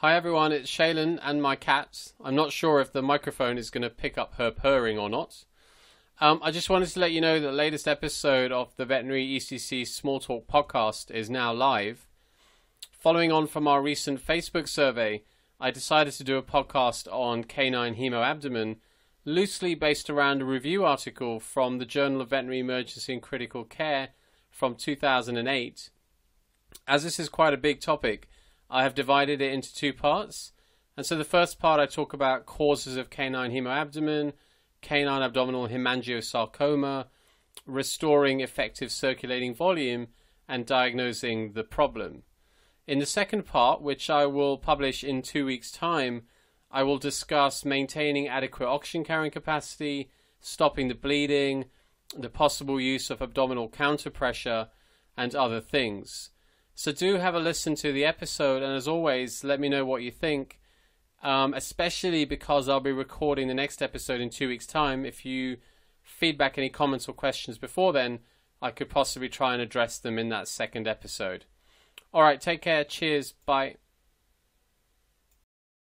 Hi everyone, it's Shaylin and my cat. I'm not sure if the microphone is going to pick up her purring or not. Um, I just wanted to let you know the latest episode of the Veterinary ECC Small Talk podcast is now live. Following on from our recent Facebook survey, I decided to do a podcast on canine hemoabdomen, loosely based around a review article from the Journal of Veterinary Emergency and Critical Care from 2008. As this is quite a big topic, I have divided it into two parts. And so the first part I talk about causes of canine hemoabdomen, canine abdominal hemangiosarcoma, restoring effective circulating volume, and diagnosing the problem. In the second part, which I will publish in two weeks' time, I will discuss maintaining adequate oxygen carrying capacity, stopping the bleeding, the possible use of abdominal counter pressure, and other things. So do have a listen to the episode, and as always, let me know what you think. Um, especially because I'll be recording the next episode in two weeks' time. If you feedback any comments or questions before then, I could possibly try and address them in that second episode. All right, take care. Cheers. Bye.